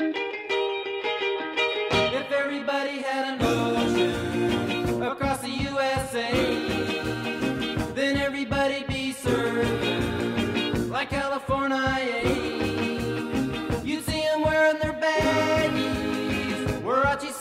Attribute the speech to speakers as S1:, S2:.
S1: If everybody had an ocean across the USA, then everybody'd be served like California. You'd see them wearing their baggies, Warachi